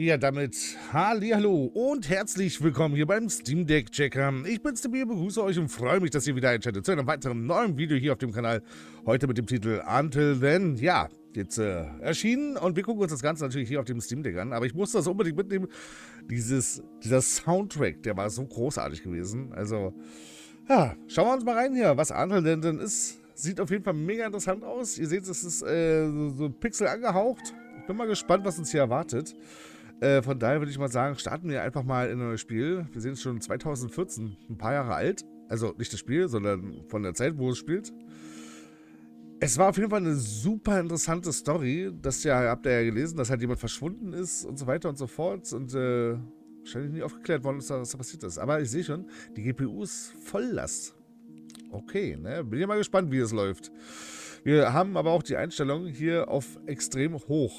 Ja, damit hallo und herzlich willkommen hier beim Steam Deck Checker. Ich bin's, der Bier, begrüße euch und freue mich, dass ihr wieder einschaltet zu einem weiteren neuen Video hier auf dem Kanal. Heute mit dem Titel Until Then. Ja, jetzt äh, erschienen und wir gucken uns das Ganze natürlich hier auf dem Steam Deck an. Aber ich muss das unbedingt mitnehmen. Dieses, dieser Soundtrack, der war so großartig gewesen. Also, ja, schauen wir uns mal rein hier, was Until Then denn ist. Sieht auf jeden Fall mega interessant aus. Ihr seht, es ist äh, so Pixel angehaucht. Ich bin mal gespannt, was uns hier erwartet. Äh, von daher würde ich mal sagen, starten wir einfach mal in ein neues Spiel. Wir sind schon 2014, ein paar Jahre alt. Also nicht das Spiel, sondern von der Zeit, wo es spielt. Es war auf jeden Fall eine super interessante Story. Das ja, habt ihr ja gelesen, dass halt jemand verschwunden ist und so weiter und so fort. Und äh, wahrscheinlich nie aufgeklärt worden ist, was da passiert ist. Aber ich sehe schon, die GPU ist Volllast. Okay, ne? Bin ja mal gespannt, wie es läuft. Wir haben aber auch die Einstellung hier auf extrem hoch.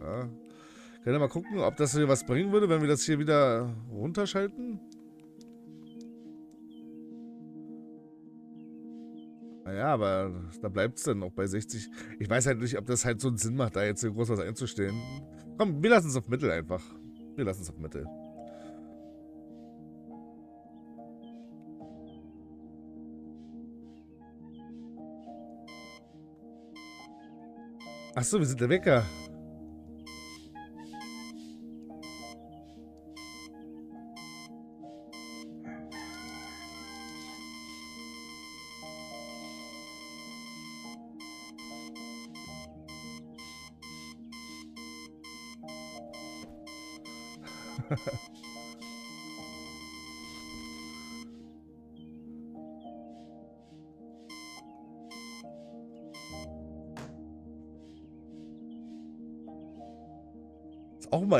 Ja, können wir mal gucken, ob das hier was bringen würde, wenn wir das hier wieder runterschalten. Naja, aber da bleibt es dann auch bei 60. Ich weiß halt nicht, ob das halt so einen Sinn macht, da jetzt hier groß was einzustellen. Komm, wir lassen es auf Mittel einfach. Wir lassen es auf Mittel. Achso, wir sind der Wecker.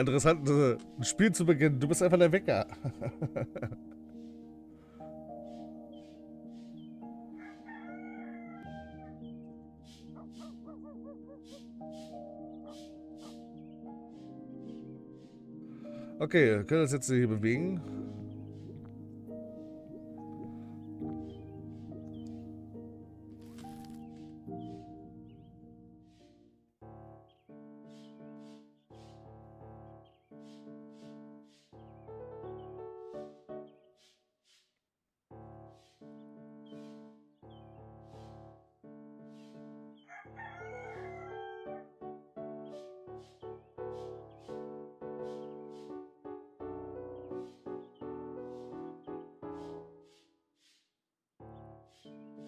Interessant, äh, ein Spiel zu beginnen. Du bist einfach der Wecker. Okay, können wir uns jetzt hier bewegen?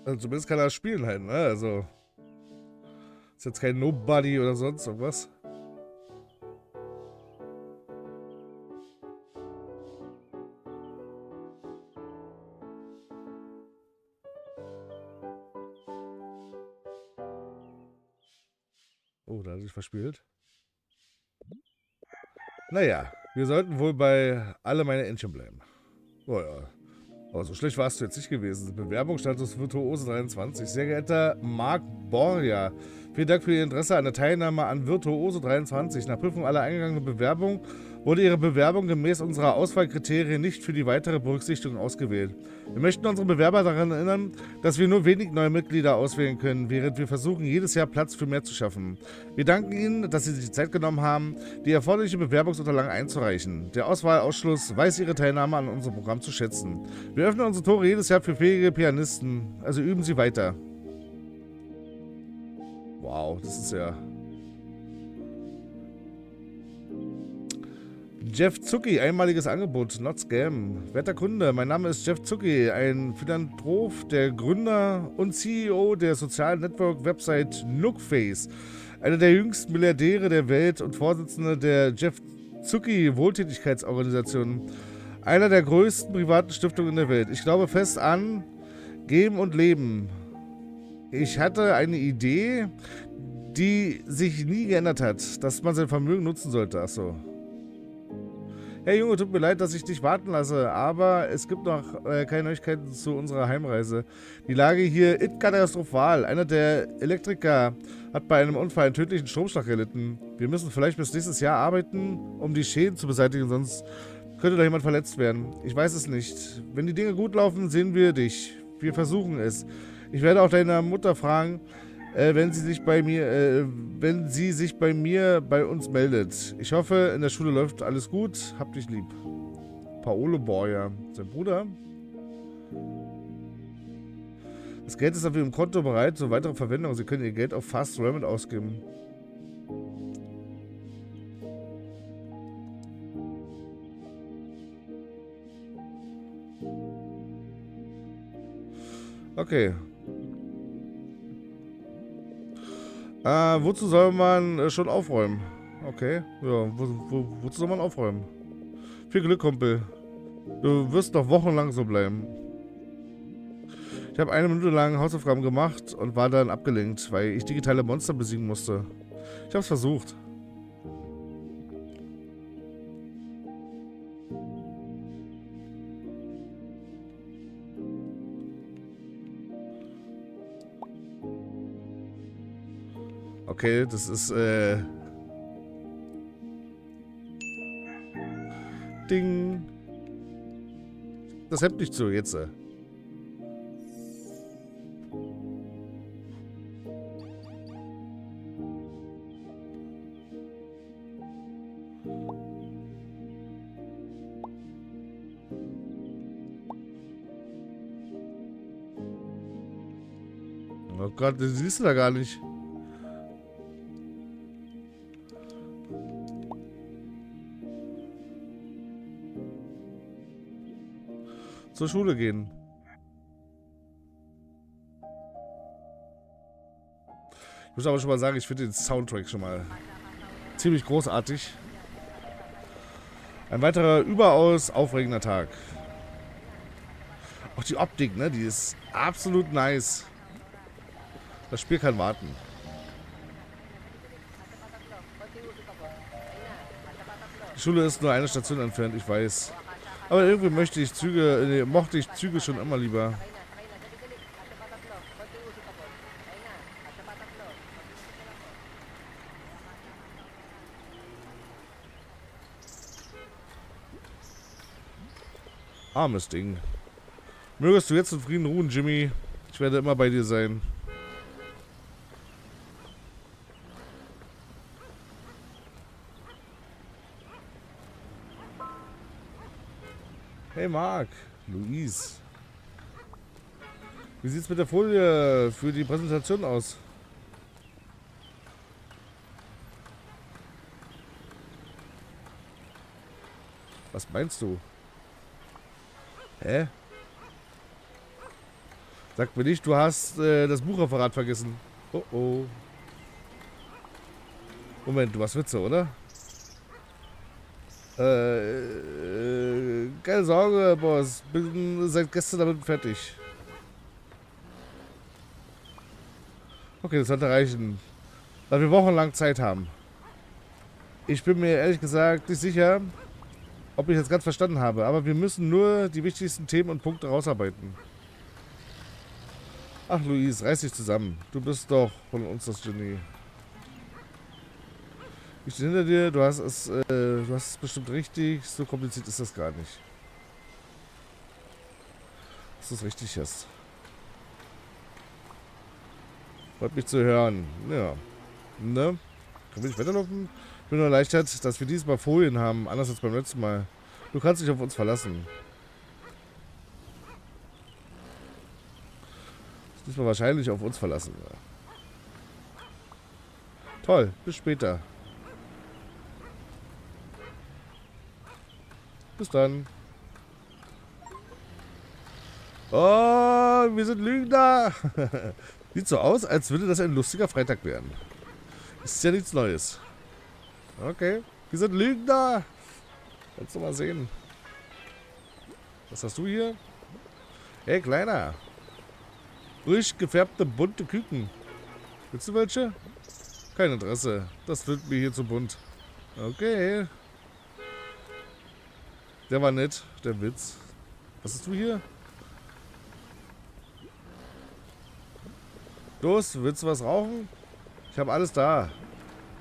Also zumindest kann er spielen halt, ne? Also. Ist jetzt kein Nobody oder sonst irgendwas. Oh, da hat sich verspielt. Naja, wir sollten wohl bei alle meine Entchen bleiben. Oh ja. Aber so schlecht warst du jetzt nicht gewesen. Bewerbungsstatus Virtuose 23. Sehr geehrter Marc Borja, vielen Dank für Ihr Interesse an der Teilnahme an Virtuose 23. Nach Prüfung aller eingegangenen Bewerbungen wurde Ihre Bewerbung gemäß unserer Auswahlkriterien nicht für die weitere Berücksichtigung ausgewählt. Wir möchten unsere Bewerber daran erinnern, dass wir nur wenig neue Mitglieder auswählen können, während wir versuchen, jedes Jahr Platz für mehr zu schaffen. Wir danken Ihnen, dass Sie sich die Zeit genommen haben, die erforderliche Bewerbungsunterlagen einzureichen. Der Auswahlausschluss weiß Ihre Teilnahme an unserem Programm zu schätzen. Wir öffnen unsere Tore jedes Jahr für fähige Pianisten, also üben Sie weiter. Wow, das ist ja Jeff Zucki, einmaliges Angebot, not scam. Werter Kunde, mein Name ist Jeff Zucki, ein Philanthrop, der Gründer und CEO der sozialen Network-Website Nookface, einer der jüngsten Milliardäre der Welt und Vorsitzende der Jeff Zucki Wohltätigkeitsorganisation, einer der größten privaten Stiftungen der Welt. Ich glaube fest an Geben und Leben. Ich hatte eine Idee, die sich nie geändert hat, dass man sein Vermögen nutzen sollte. Achso. Hey Junge, tut mir leid, dass ich dich warten lasse, aber es gibt noch äh, keine Neuigkeiten zu unserer Heimreise. Die Lage hier ist katastrophal. Einer der Elektriker hat bei einem Unfall einen tödlichen Stromschlag erlitten. Wir müssen vielleicht bis nächstes Jahr arbeiten, um die Schäden zu beseitigen, sonst könnte da jemand verletzt werden. Ich weiß es nicht. Wenn die Dinge gut laufen, sehen wir dich. Wir versuchen es. Ich werde auch deine Mutter fragen, äh, wenn sie sich bei mir, äh, wenn sie sich bei mir, bei uns meldet. Ich hoffe, in der Schule läuft alles gut. Hab dich lieb. Paolo Borja, sein Bruder. Das Geld ist auf Ihrem Konto bereit zur weiteren Verwendung. Sie können Ihr Geld auf Fast Remit ausgeben. Okay. Äh, wozu soll man äh, schon aufräumen? Okay. Ja, wo, wo, wozu soll man aufräumen? Viel Glück, Kumpel. Du wirst noch wochenlang so bleiben. Ich habe eine Minute lang Hausaufgaben gemacht und war dann abgelenkt, weil ich digitale Monster besiegen musste. Ich habe es versucht. Okay, das ist, äh... Ding. Das hemmt nicht zu, jetzt, äh. Oh Gott, das siehst du da gar nicht. Zur Schule gehen. Ich muss aber schon mal sagen, ich finde den Soundtrack schon mal ziemlich großartig. Ein weiterer überaus aufregender Tag. Auch die Optik, ne? Die ist absolut nice. Das Spiel kann warten. Die Schule ist nur eine Station entfernt, ich weiß. Aber irgendwie möchte ich Züge, nee, mochte ich Züge schon immer lieber. Armes Ding. Mögest du jetzt in Frieden ruhen, Jimmy. Ich werde immer bei dir sein. Marc, Luis. Wie sieht's mit der Folie für die Präsentation aus? Was meinst du? Hä? Sag mir nicht, du hast äh, das Buchreferat vergessen. Oh oh. Moment, du machst Witze, oder? Äh, äh, keine Sorge, Boss. Bin seit gestern damit fertig. Okay, das sollte reichen. Da wir wochenlang Zeit haben. Ich bin mir ehrlich gesagt nicht sicher, ob ich das ganz verstanden habe. Aber wir müssen nur die wichtigsten Themen und Punkte rausarbeiten. Ach, Luis, reiß dich zusammen. Du bist doch von uns das Genie. Ich stehe hinter dir, du hast es, äh, du hast es bestimmt richtig. So kompliziert ist das gar nicht. Dass du es richtig hast. Freut mich zu hören. Ja. Ne? Kann ich weiterlaufen? Ich bin nur erleichtert, dass wir diesmal Folien haben, anders als beim letzten Mal. Du kannst dich auf uns verlassen. Diesmal wahrscheinlich auf uns verlassen. Toll, bis später. Bis dann. Oh, wir sind Lügner. Sieht so aus, als würde das ein lustiger Freitag werden. Ist ja nichts Neues. Okay. Wir sind Lügner. Kannst du mal sehen. Was hast du hier? Hey, Kleiner. Frisch gefärbte bunte Küken. Willst du welche? Kein Interesse. Das wird mir hier zu bunt. Okay. Der war nett, der Witz. Was hast du hier? Los, willst du was rauchen? Ich habe alles da.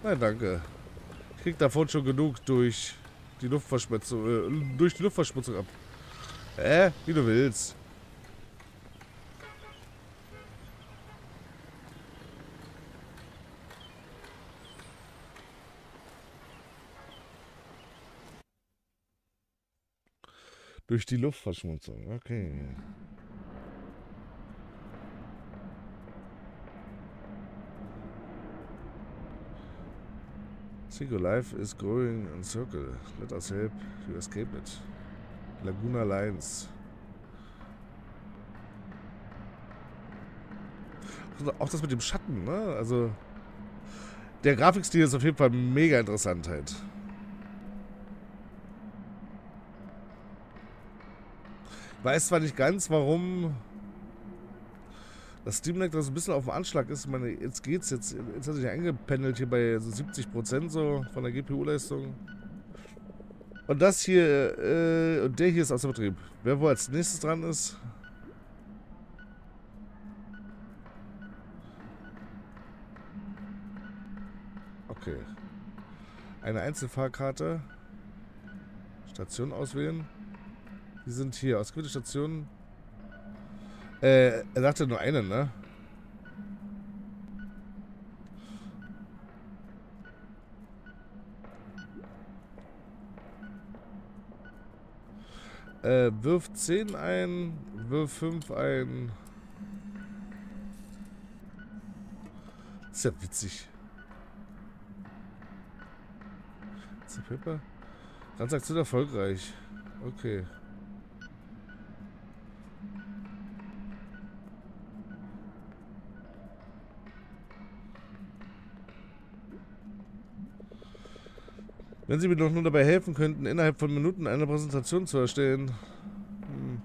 Nein, danke. Ich krieg davon schon genug durch die Luftverschmutzung, äh, durch die Luftverschmutzung ab. Äh, wie du willst. Durch die Luftverschmutzung, okay. Your life is growing in circle. Let us help you escape it. Laguna Lines. Also auch das mit dem Schatten, ne? Also der Grafikstil ist auf jeden Fall mega interessant halt. Weiß zwar nicht ganz, warum das Steam Deck das ein bisschen auf dem Anschlag ist. Ich meine, jetzt geht's jetzt. Jetzt hat sich eingependelt hier bei so 70% so von der GPU-Leistung. Und das hier, äh, und der hier ist außer Betrieb. Wer wohl als nächstes dran ist? Okay. Eine Einzelfahrkarte. Station auswählen. Die sind hier. Ausgewählte Stationen. Äh, er sagte nur einen, ne? Äh, wirf 10 ein, wirf 5 ein. ist ja witzig. Transaktion erfolgreich. Okay. Wenn Sie mir doch nur dabei helfen könnten, innerhalb von Minuten eine Präsentation zu erstellen. Hm.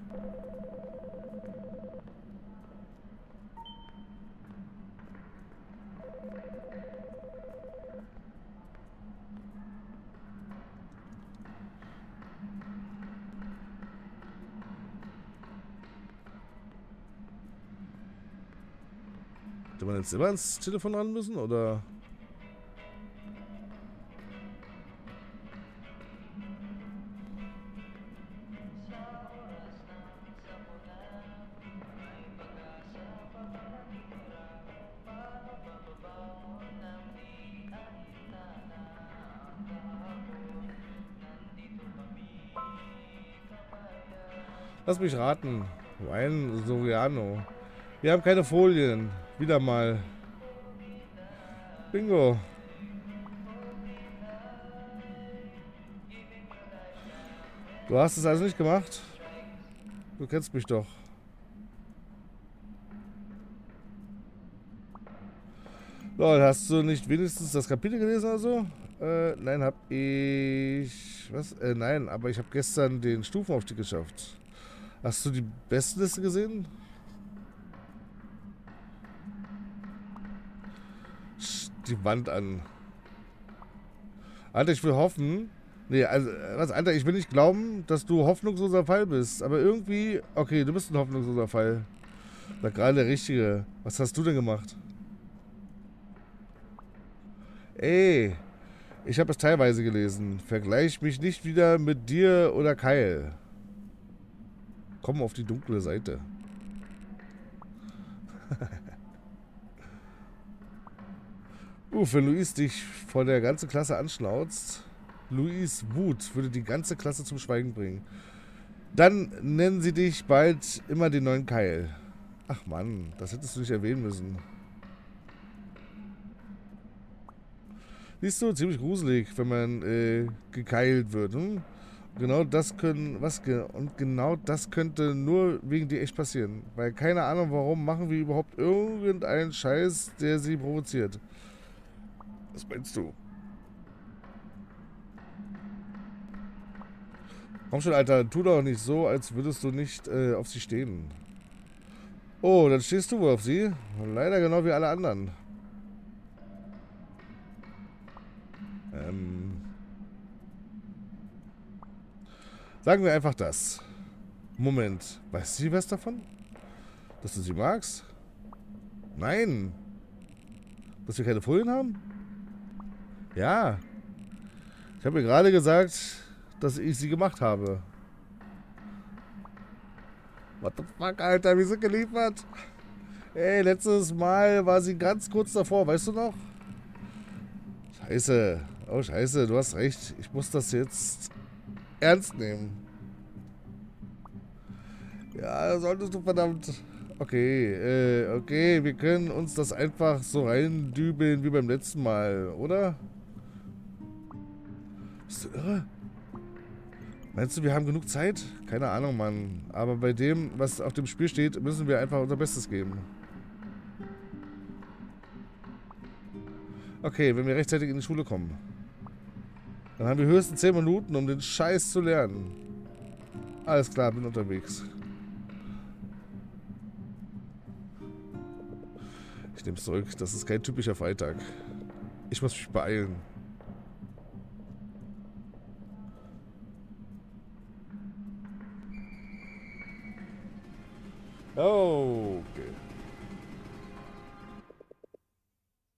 Hätte man jetzt immer ins Telefon ran müssen, oder... Lass mich raten. Wein Soriano. Wir haben keine Folien. Wieder mal. Bingo. Du hast es also nicht gemacht? Du kennst mich doch. Lol, hast du nicht wenigstens das Kapitel gelesen oder so? Äh, nein, hab ich... Was? Äh, nein, aber ich habe gestern den Stufenaufstieg geschafft. Hast du die Bestenliste gesehen? Die Wand an. Alter, ich will hoffen. Nee, also, was, Alter, ich will nicht glauben, dass du hoffnungsloser Fall bist. Aber irgendwie, okay, du bist ein hoffnungsloser Fall. Da gerade der Richtige. Was hast du denn gemacht? Ey, ich habe es teilweise gelesen. Vergleich mich nicht wieder mit dir oder Kyle. Komm auf die dunkle Seite. Uff, wenn Luis dich vor der ganzen Klasse anschnauzt, Luis Wut würde die ganze Klasse zum Schweigen bringen. Dann nennen sie dich bald immer den neuen Keil. Ach Mann, das hättest du nicht erwähnen müssen. Siehst du, ziemlich gruselig, wenn man äh, gekeilt wird. Hm? Genau das können, was und genau das könnte nur wegen dir echt passieren. Weil keine Ahnung, warum machen wir überhaupt irgendeinen Scheiß, der sie provoziert. Was meinst du? Komm schon, Alter, tu doch nicht so, als würdest du nicht äh, auf sie stehen. Oh, dann stehst du wohl auf sie. Leider genau wie alle anderen. Sagen wir einfach das. Moment, weißt du was davon? Dass du sie magst? Nein. Dass wir keine Folien haben? Ja. Ich habe mir gerade gesagt, dass ich sie gemacht habe. What the fuck, Alter, wir sind geliefert. Ey, letztes Mal war sie ganz kurz davor, weißt du noch? Scheiße. Oh, scheiße, du hast recht. Ich muss das jetzt ernst nehmen. Ja, solltest du verdammt... Okay, äh, okay, wir können uns das einfach so reindübeln wie beim letzten Mal, oder? Bist du irre? Meinst du, wir haben genug Zeit? Keine Ahnung, Mann. Aber bei dem, was auf dem Spiel steht, müssen wir einfach unser Bestes geben. Okay, wenn wir rechtzeitig in die Schule kommen. Dann haben wir höchstens 10 Minuten, um den Scheiß zu lernen. Alles klar, bin unterwegs. nehme es zurück. Das ist kein typischer Freitag. Ich muss mich beeilen. Okay.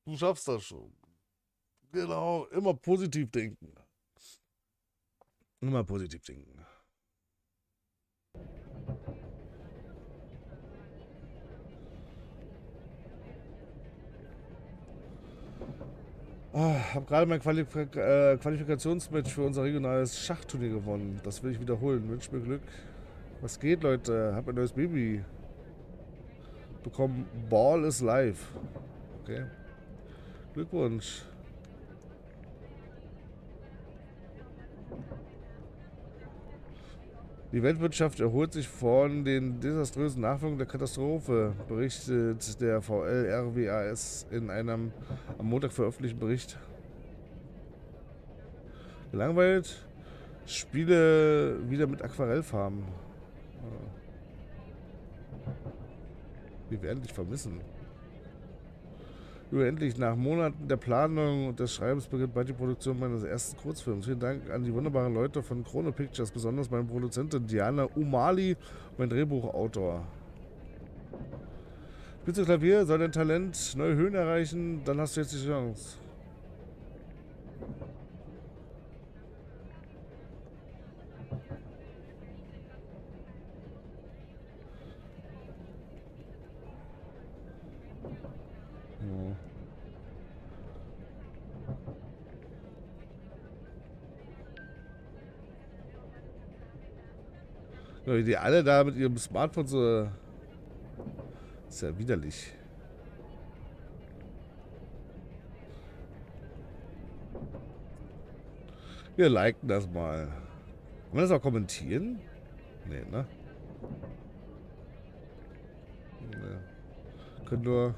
Du schaffst das schon. Genau, immer positiv denken. Immer positiv denken. Oh, habe gerade mein Qualif äh, Qualifikationsmatch für unser regionales Schachturnier gewonnen. Das will ich wiederholen. Wünsche mir Glück. Was geht, Leute? Hab ein neues Baby. Bekommen Ball is live. Okay. Glückwunsch. Die Weltwirtschaft erholt sich von den desaströsen Nachwirkungen der Katastrophe, berichtet der VL-RWAS in einem am Montag veröffentlichten Bericht. Gelangweilt, Spiele wieder mit Aquarellfarben. Wir werden dich vermissen. Endlich nach Monaten der Planung und des Schreibens beginnt bald die Produktion meines ersten Kurzfilms. Vielen Dank an die wunderbaren Leute von Chrono Pictures, besonders meine Produzentin Diana Umali, mein Drehbuchautor. Spielst du Klavier? Soll dein Talent neue Höhen erreichen? Dann hast du jetzt die Chance. Wie die alle da mit ihrem Smartphone so... ist ja widerlich. Wir liken das mal. Kann man das auch kommentieren? Nee, ne? Nee. Können nur...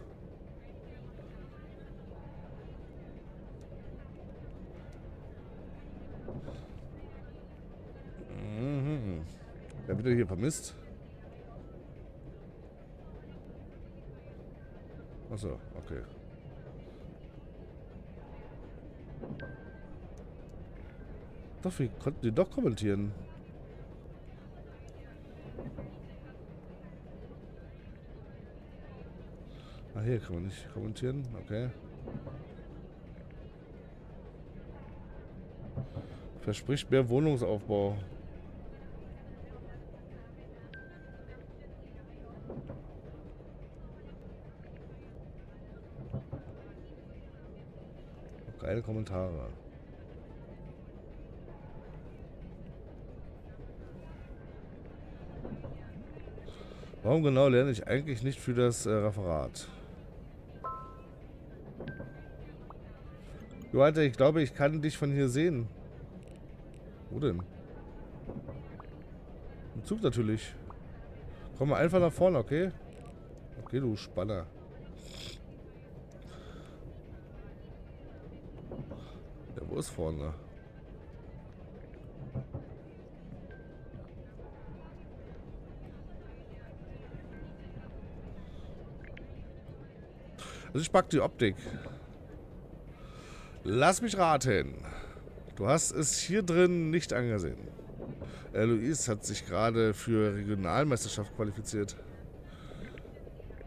Denn hier vermisst? Achso, okay. Doch, wir konnten die doch kommentieren. Ah, hier kann man nicht kommentieren. Okay. Verspricht mehr Wohnungsaufbau. Geile Kommentare. Warum genau lerne ich eigentlich nicht für das äh, Referat? Jo, Alter, ich glaube, ich kann dich von hier sehen. Wo denn? Im Zug natürlich. Komm mal einfach nach vorne, okay? Okay, du Spanner. Wo ist vorne? Also ich mag die Optik. Lass mich raten. Du hast es hier drin nicht angesehen. Luis hat sich gerade für Regionalmeisterschaft qualifiziert.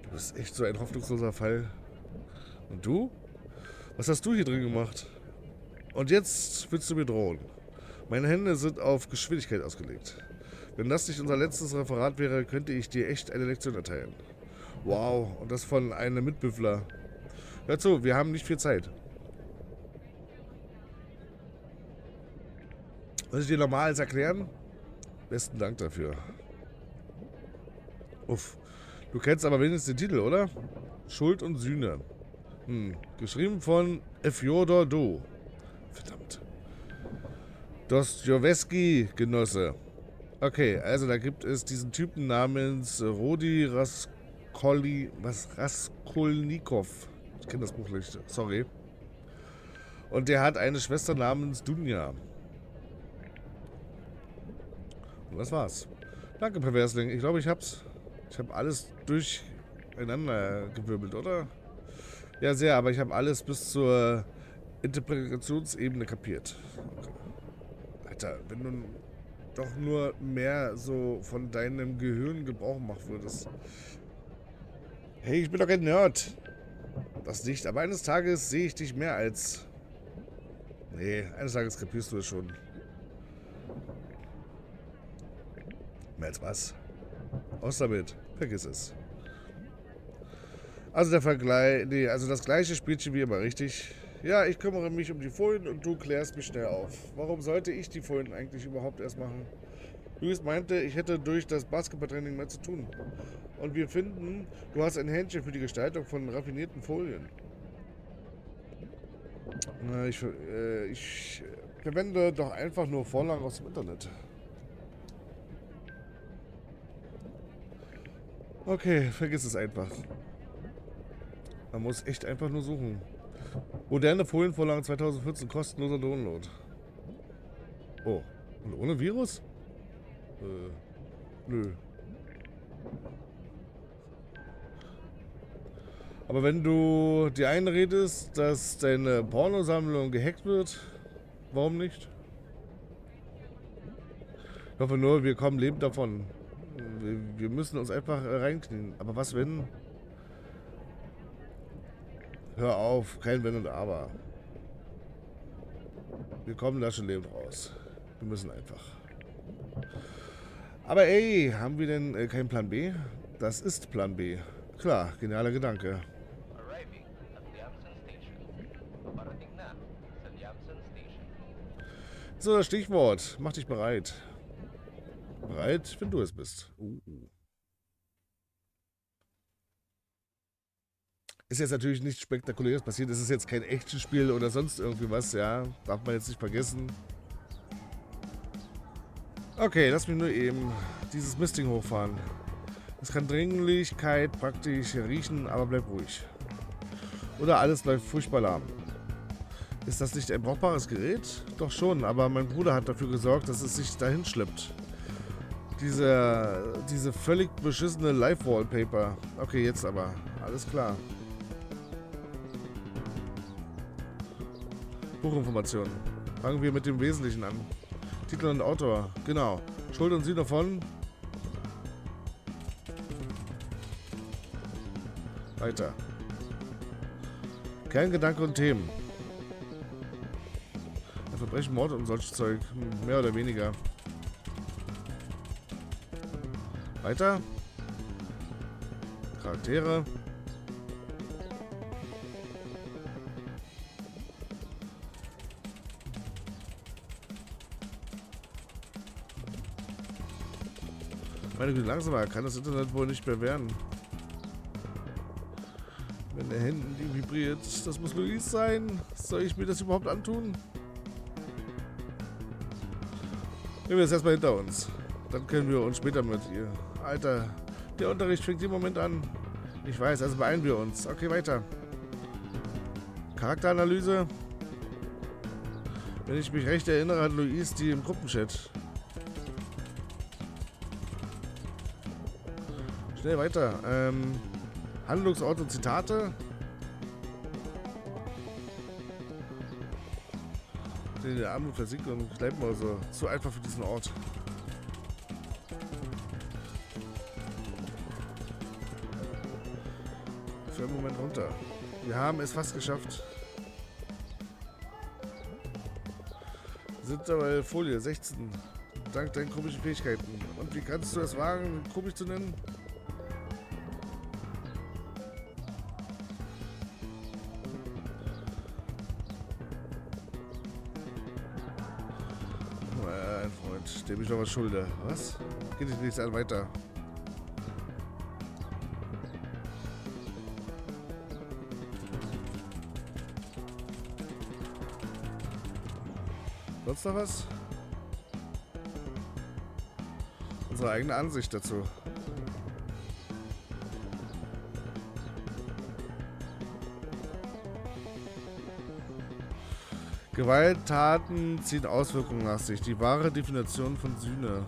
Du bist echt so ein hoffnungsloser Fall. Und du? Was hast du hier drin gemacht? Und jetzt willst du mir drohen. Meine Hände sind auf Geschwindigkeit ausgelegt. Wenn das nicht unser letztes Referat wäre, könnte ich dir echt eine Lektion erteilen. Wow, und das von einem Mitbüffler. Hör zu, wir haben nicht viel Zeit. Soll ich dir nochmals erklären? Besten Dank dafür. Uff. Du kennst aber wenigstens den Titel, oder? Schuld und Sühne. Hm. Geschrieben von Fjodor Do. Verdammt. Dostojewski-Genosse. Okay, also da gibt es diesen Typen namens Rodi Raskoli, was, Raskolnikov. Ich kenne das Buch nicht, sorry. Und der hat eine Schwester namens Dunja. Und das war's. Danke, Perversling. Ich glaube, ich hab's. Ich habe alles durcheinander gewirbelt, oder? Ja, sehr, aber ich habe alles bis zur Interpretationsebene kapiert. Okay. Alter, wenn du doch nur mehr so von deinem Gehirn Gebrauch machen würdest. Hey, ich bin doch kein Nerd. Das nicht, aber eines Tages sehe ich dich mehr als... Nee, eines Tages kapierst du es schon. Mehr als was? Aus damit. Vergiss es. Also der Vergleich... Nee, also das gleiche Spielchen wie immer, richtig? Ja, ich kümmere mich um die Folien und du klärst mich schnell auf. Warum sollte ich die Folien eigentlich überhaupt erst machen? Luis meinte, ich hätte durch das Basketballtraining mehr zu tun. Und wir finden, du hast ein Händchen für die Gestaltung von raffinierten Folien. Na, ich, äh, ich verwende doch einfach nur Vorlagen aus dem Internet. Okay, vergiss es einfach. Man muss echt einfach nur suchen. Moderne Folienvorlagen 2014, kostenloser Download. Oh, und ohne Virus? Äh, nö. Aber wenn du dir einredest, dass deine Pornosammlung gehackt wird, warum nicht? Ich hoffe nur, wir kommen lebend davon. Wir müssen uns einfach reinknien. Aber was wenn... Hör auf, kein Wenn und Aber. Wir kommen da schon lebend raus. Wir müssen einfach. Aber ey, haben wir denn äh, keinen Plan B? Das ist Plan B. Klar, genialer Gedanke. So, das Stichwort. Mach dich bereit. Bereit, wenn du es bist. Uh, uh. Ist jetzt natürlich nichts Spektakuläres passiert. Es ist jetzt kein Actionspiel oder sonst irgendwie was, ja. Darf man jetzt nicht vergessen. Okay, lass mich nur eben dieses Misting hochfahren. Es kann Dringlichkeit praktisch riechen, aber bleib ruhig. Oder alles läuft furchtbar lahm. Ist das nicht ein brauchbares Gerät? Doch schon, aber mein Bruder hat dafür gesorgt, dass es sich dahin schleppt. Diese, diese völlig beschissene Live-Wallpaper. Okay, jetzt aber. Alles klar. Buchinformationen. Fangen wir mit dem Wesentlichen an. Titel und Autor. Genau. Schuld und Sie davon. Weiter. Kerngedanke und Themen. Verbrechen, Mord und solches Zeug. Mehr oder weniger. Weiter. Charaktere. Meine Güte, langsamer kann das Internet wohl nicht mehr werden. Wenn der Handy vibriert, das muss Luis sein. Soll ich mir das überhaupt antun? Nehmen wir das erstmal hinter uns. Dann können wir uns später mit ihr. Alter, der Unterricht fängt im Moment an. Ich weiß, also beeilen wir uns. Okay, weiter. Charakteranalyse. Wenn ich mich recht erinnere, hat Luis die im Gruppenchat. Schnell weiter. Ähm, Handlungsort und Zitate. Den der Armut versiegt und so. Zu einfach für diesen Ort. Für einen Moment runter. Wir haben es fast geschafft. Sind dabei Folie 16. Dank deinen komischen Fähigkeiten. Und wie kannst du es wagen, komisch zu nennen? eure Schulter. Was? Geht nicht nichts an weiter. Sonst noch was? Unsere eigene Ansicht dazu. Gewalttaten ziehen Auswirkungen nach sich. Die wahre Definition von Sühne.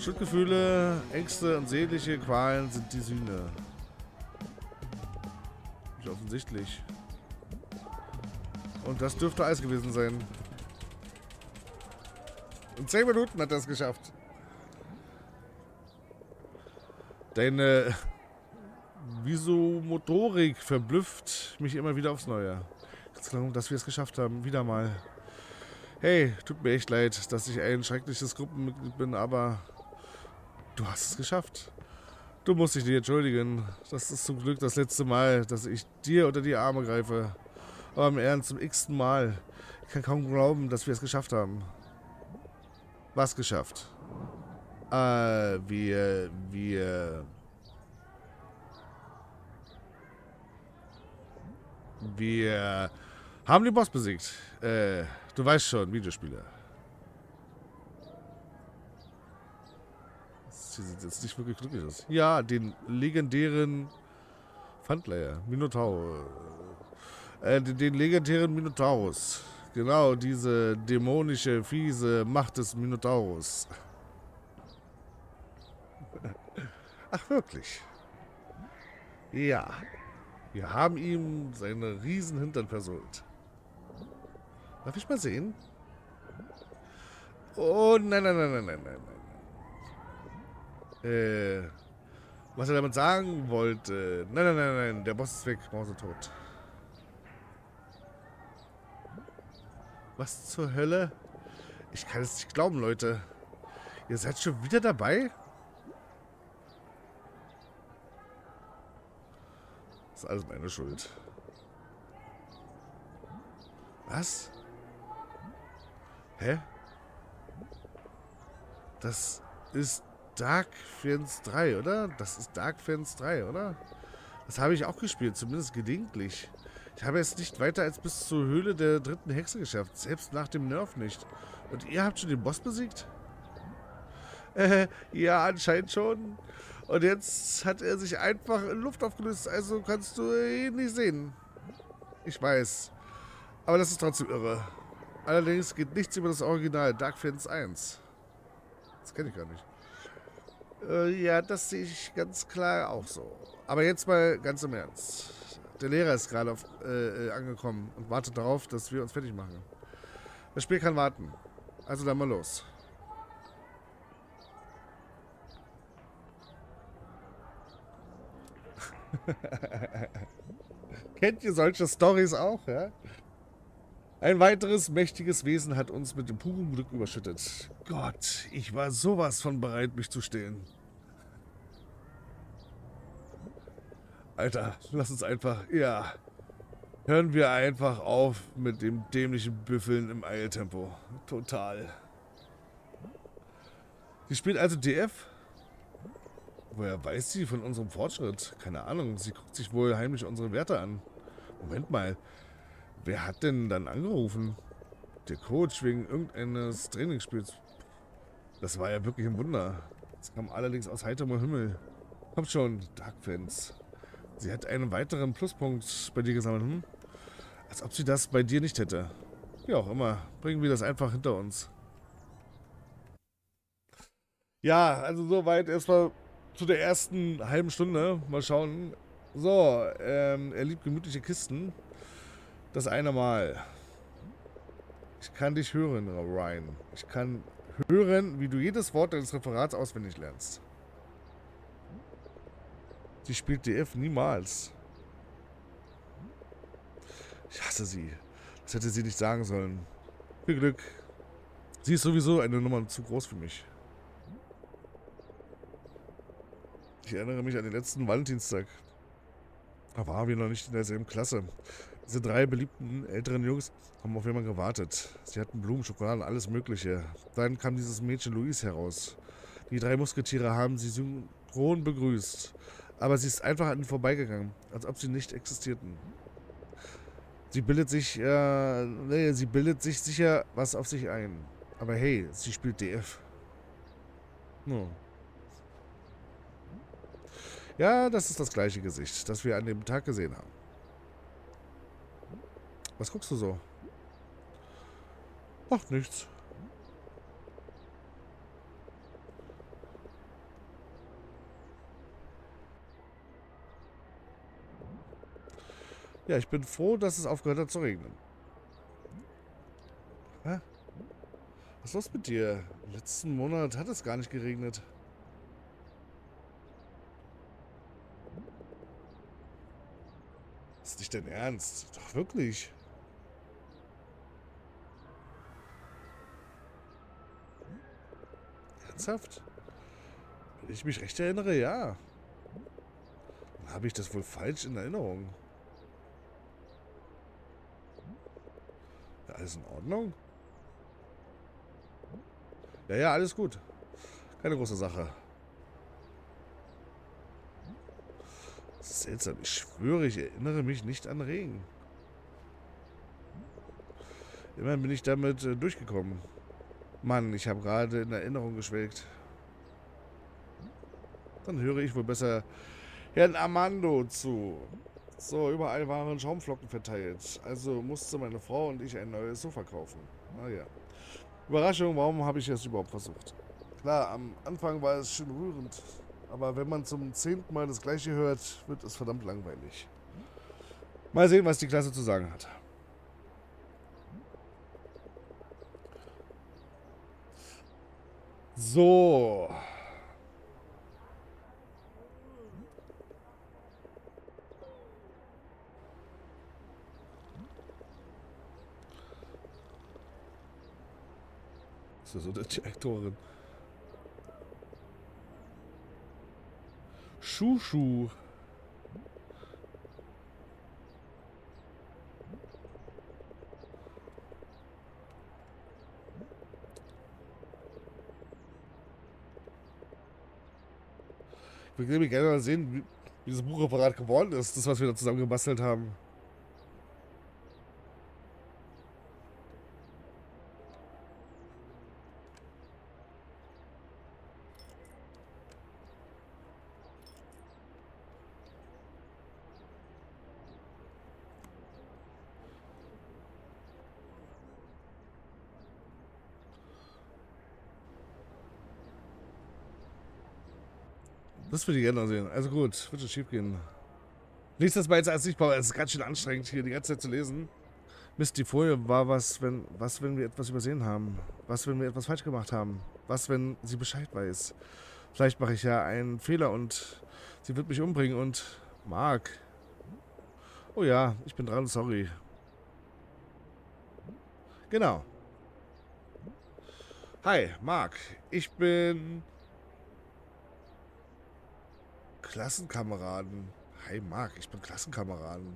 Schuldgefühle, Ängste und seelische Qualen sind die Sühne. Nicht offensichtlich. Und das dürfte alles gewesen sein. In 10 Minuten hat er es geschafft. Deine Visomotorik verblüfft mich immer wieder aufs Neue. Klar, dass wir es geschafft haben. Wieder mal. Hey, tut mir echt leid, dass ich ein schreckliches Gruppenmitglied bin, aber du hast es geschafft. Du musst dich nicht entschuldigen. Das ist zum Glück das letzte Mal, dass ich dir unter die Arme greife. Aber im Ernst, zum x-ten Mal. Ich kann kaum glauben, dass wir es geschafft haben. Was geschafft? Äh, wir, wir... Wir haben den Boss besiegt. Äh, du weißt schon, Videospieler. Sie sieht jetzt nicht wirklich glücklich aus. Ja, den legendären Pfandleier, Minotaur. Äh, den legendären Minotaurus. Genau, diese dämonische, fiese Macht des Minotaurus. Ach, wirklich? Ja. Wir haben ihm seine Riesenhintern versohlt. Darf ich mal sehen? Oh, nein, nein, nein, nein, nein, nein, nein. Äh, was er damit sagen wollte. Nein, nein, nein, nein, der Boss ist weg, Mause tot. Was zur Hölle? Ich kann es nicht glauben, Leute. Ihr seid schon wieder dabei? Ist alles meine Schuld. Was? Hä? Das ist Dark Fans 3, oder? Das ist Dark Fans 3, oder? Das habe ich auch gespielt, zumindest gelegentlich. Ich habe es nicht weiter als bis zur Höhle der dritten Hexe geschafft. Selbst nach dem Nerf nicht. Und ihr habt schon den Boss besiegt? Äh, ja, anscheinend schon. Und jetzt hat er sich einfach in Luft aufgelöst. Also kannst du ihn nicht sehen. Ich weiß. Aber das ist trotzdem irre. Allerdings geht nichts über das Original Dark Fans 1. Das kenne ich gar nicht. Äh, ja, das sehe ich ganz klar auch so. Aber jetzt mal ganz im Ernst. Der Lehrer ist gerade äh, äh, angekommen und wartet darauf, dass wir uns fertig machen. Das Spiel kann warten. Also dann mal los. Kennt ihr solche Stories auch, ja? Ein weiteres mächtiges Wesen hat uns mit dem puren Glück überschüttet. Gott, ich war sowas von bereit, mich zu stehlen. Alter, lass uns einfach... Ja. Hören wir einfach auf mit dem dämlichen Büffeln im Eiltempo. Total. Sie spielt also DF? Woher weiß sie von unserem Fortschritt? Keine Ahnung. Sie guckt sich wohl heimlich unsere Werte an. Moment mal. Wer hat denn dann angerufen? Der Coach wegen irgendeines Trainingsspiels. Das war ja wirklich ein Wunder. Das kam allerdings aus heiterem Himmel. Kommt schon, Dark-Fans. Sie hat einen weiteren Pluspunkt bei dir gesammelt, hm? Als ob sie das bei dir nicht hätte. Wie auch immer, bringen wir das einfach hinter uns. Ja, also soweit erstmal zu der ersten halben Stunde. Mal schauen. So, ähm, er liebt gemütliche Kisten. Das eine Mal. Ich kann dich hören, Ryan. Ich kann hören, wie du jedes Wort deines Referats auswendig lernst. Sie spielt DF niemals. Ich hasse sie. Das hätte sie nicht sagen sollen. Viel Glück. Sie ist sowieso eine Nummer zu groß für mich. Ich erinnere mich an den letzten Valentinstag. Da waren wir noch nicht in derselben Klasse. Diese drei beliebten älteren Jungs haben auf jemanden gewartet. Sie hatten Blumen, Schokolade, alles mögliche. Dann kam dieses Mädchen Louise heraus. Die drei Musketiere haben sie synchron begrüßt. Aber sie ist einfach an ihnen vorbeigegangen, als ob sie nicht existierten. Sie bildet sich, äh, nee, sie bildet sich sicher was auf sich ein. Aber hey, sie spielt DF. No. Ja, das ist das gleiche Gesicht, das wir an dem Tag gesehen haben. Was guckst du so? Macht nichts. Ja, ich bin froh, dass es aufgehört hat zu regnen. Hä? Was ist los mit dir? Letzten Monat hat es gar nicht geregnet. Ist nicht dein Ernst? Doch wirklich. Ernsthaft? Wenn ich mich recht erinnere, ja. Dann habe ich das wohl falsch in Erinnerung. Ja, alles in Ordnung? Ja, ja, alles gut. Keine große Sache. Seltsam. Ich schwöre, ich erinnere mich nicht an Regen. Immerhin bin ich damit äh, durchgekommen. Mann, ich habe gerade in Erinnerung geschwelgt. Dann höre ich wohl besser Herrn Armando zu. So, überall waren Schaumflocken verteilt. Also musste meine Frau und ich ein neues Sofa kaufen. Naja. Überraschung, warum habe ich es überhaupt versucht? Klar, am Anfang war es schön rührend. Aber wenn man zum zehnten Mal das gleiche hört, wird es verdammt langweilig. Mal sehen, was die Klasse zu sagen hat. So. Ist das so der Direktorin? Schuschu. Ich würde gerne mal sehen, wie, wie dieses Buchapparat geworden ist, das, was wir da zusammen gebastelt haben. Das würde ich gerne sehen. Also gut, wird schon schief gehen. Nichts, das mal jetzt als sichtbar, es ist ganz schön anstrengend, hier die ganze Zeit zu lesen. Mist, die Folie war was, wenn, was, wenn wir etwas übersehen haben? Was, wenn wir etwas falsch gemacht haben? Was, wenn sie Bescheid weiß? Vielleicht mache ich ja einen Fehler und sie wird mich umbringen und Mark. Oh ja, ich bin dran, sorry. Genau. Hi, Mark. Ich bin Klassenkameraden. Hi Marc, ich bin Klassenkameraden.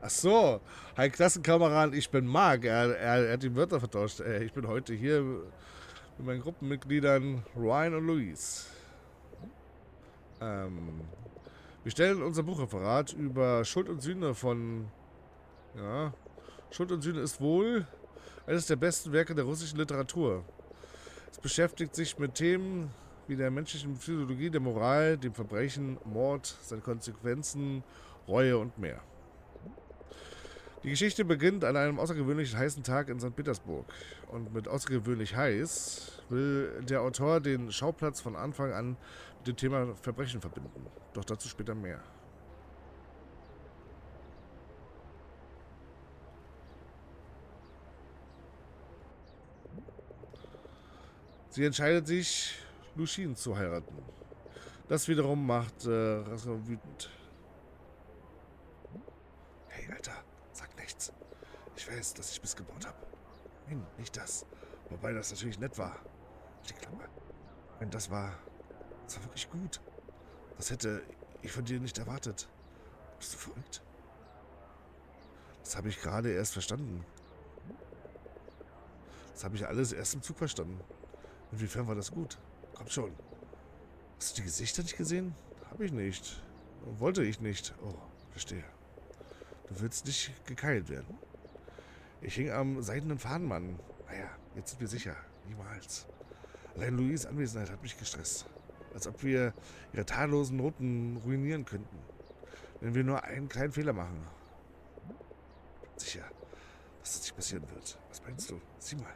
Ach so. Hi Klassenkameraden, ich bin Marc. Er, er, er, hat die Wörter vertauscht. Äh, ich bin heute hier mit meinen Gruppenmitgliedern Ryan und Luis. Ähm, wir stellen unser Buchreferat über Schuld und Sühne von... Ja, Schuld und Sühne ist wohl eines der besten Werke der russischen Literatur. Es beschäftigt sich mit Themen wie der menschlichen Psychologie, der Moral, dem Verbrechen, Mord, seinen Konsequenzen, Reue und mehr. Die Geschichte beginnt an einem außergewöhnlich heißen Tag in St. Petersburg. Und mit außergewöhnlich heiß will der Autor den Schauplatz von Anfang an mit dem Thema Verbrechen verbinden. Doch dazu später mehr. Sie entscheidet sich, Lucien zu heiraten. Das wiederum macht äh, Raska wütend. Hey, Alter, sag nichts. Ich weiß, dass ich missgebaut habe. Nein, nicht das. Wobei das natürlich nett war. Die Klappe. Wenn das war... Das war wirklich gut. Das hätte ich von dir nicht erwartet. Bist du verrückt? Das habe ich gerade erst verstanden. Das habe ich alles erst im Zug verstanden. Inwiefern war das gut? Komm schon. Hast du die Gesichter nicht gesehen? Habe ich nicht. Wollte ich nicht. Oh, verstehe. Du willst nicht gekeilt werden. Ich hing am seidenen Fahnenmann. Naja, jetzt sind wir sicher. Niemals. Allein Louis' Anwesenheit hat mich gestresst. Als ob wir ihre tadellosen Noten ruinieren könnten. Wenn wir nur einen kleinen Fehler machen. Sicher, dass das nicht passieren wird. Was meinst du? Sieh mal.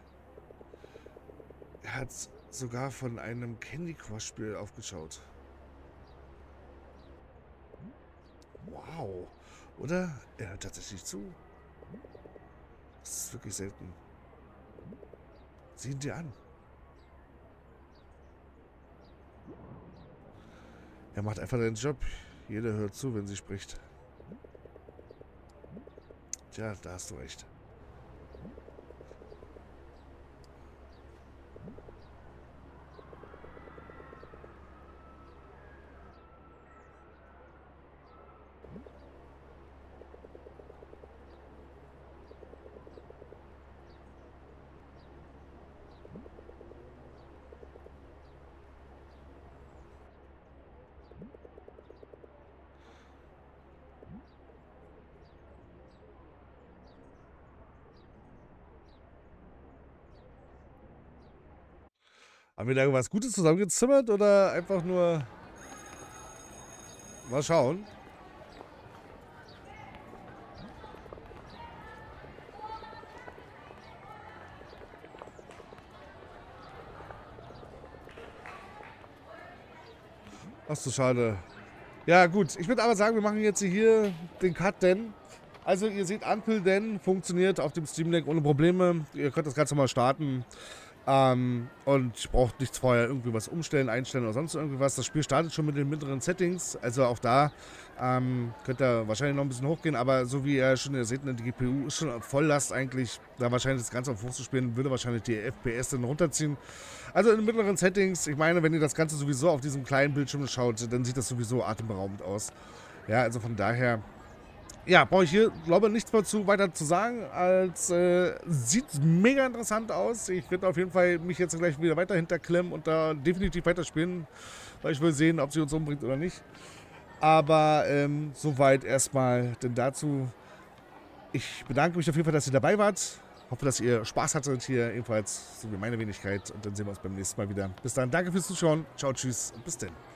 Er hat sogar von einem Candy Crush Spiel aufgeschaut. Wow. Oder? Er hört tatsächlich zu. Das ist wirklich selten. Sieh ihn dir an. Er macht einfach seinen Job. Jeder hört zu, wenn sie spricht. Tja, da hast du recht. Haben wir da irgendwas Gutes zusammengezimmert oder einfach nur... Mal schauen. Ach so, schade. Ja, gut. Ich würde aber sagen, wir machen jetzt hier den Cut, denn... Also, ihr seht, Until Then funktioniert auf dem Steam Deck ohne Probleme. Ihr könnt das Ganze mal starten. Ähm, und braucht nichts vorher irgendwie was umstellen, einstellen oder sonst irgendwie was. Das Spiel startet schon mit den mittleren Settings, also auch da ähm, könnt ihr wahrscheinlich noch ein bisschen hochgehen, aber so wie ihr schon seht, die GPU ist schon Volllast eigentlich, da wahrscheinlich das Ganze auf hoch zu spielen, würde wahrscheinlich die FPS dann runterziehen. Also in den mittleren Settings, ich meine, wenn ihr das Ganze sowieso auf diesem kleinen Bildschirm schaut, dann sieht das sowieso atemberaubend aus. Ja, also von daher ja, brauche ich hier, glaube ich, nichts mehr zu, weiter zu sagen, als äh, sieht mega interessant aus. Ich werde auf jeden Fall mich jetzt gleich wieder weiter hinterklemmen und da definitiv weiterspielen, weil ich will sehen, ob sie uns umbringt oder nicht. Aber ähm, soweit erstmal denn dazu. Ich bedanke mich auf jeden Fall, dass ihr dabei wart. Hoffe, dass ihr Spaß hattet hier ebenfalls, so wie meine Wenigkeit. Und dann sehen wir uns beim nächsten Mal wieder. Bis dann, danke fürs Zuschauen. Ciao, tschüss und bis dann.